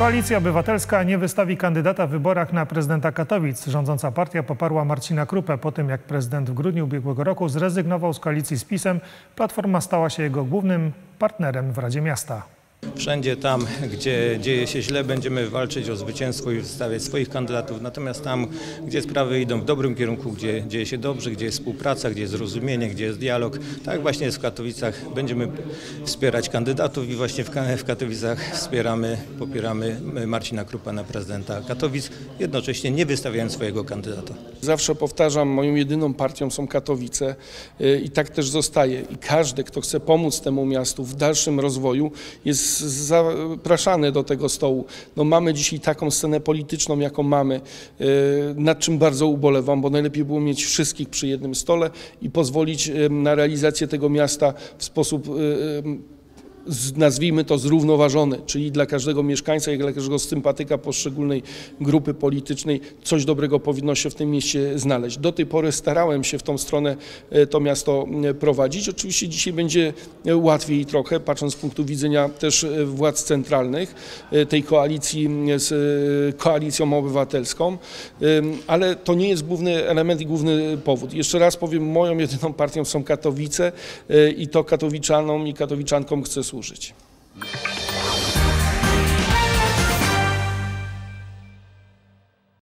Koalicja Obywatelska nie wystawi kandydata w wyborach na prezydenta Katowic. Rządząca partia poparła Marcina Krupę po tym, jak prezydent w grudniu ubiegłego roku zrezygnował z koalicji z PiSem. Platforma stała się jego głównym partnerem w Radzie Miasta. Wszędzie tam, gdzie dzieje się źle, będziemy walczyć o zwycięstwo i wystawiać swoich kandydatów. Natomiast tam, gdzie sprawy idą w dobrym kierunku, gdzie dzieje się dobrze, gdzie jest współpraca, gdzie jest zrozumienie, gdzie jest dialog, tak właśnie jest w Katowicach. Będziemy wspierać kandydatów i właśnie w Ka- w Katowicach wspieramy, popieramy Marcina Krupa na prezydenta Katowic, jednocześnie nie wystawiając swojego kandydata. Zawsze powtarzam, moją jedyną partią są Katowice y, i tak też zostaje. I każdy, kto chce pomóc temu miastu w dalszym rozwoju, jest zapraszany do tego stołu. No mamy dzisiaj taką scenę polityczną, jaką mamy, y, nad czym bardzo ubolewam, bo najlepiej było mieć wszystkich przy jednym stole i pozwolić na realizację tego miasta w sposób z- nazwijmy to zrównoważony, czyli dla każdego mieszkańca i dla każdego sympatyka poszczególnej grupy politycznej coś dobrego powinno się w tym mieście znaleźć. Do tej pory starałem się w tą stronę e, to miasto e, prowadzić. Oczywiście dzisiaj będzie e, łatwiej trochę, patrząc z punktu widzenia też władz centralnych, tej koalicji z koalicją obywatelską, ale to nie jest główny element i główny powód. Jeszcze raz powiem, moją jedyną partią są Katowice i to katowiczanom i katowiczankom chcę służyć.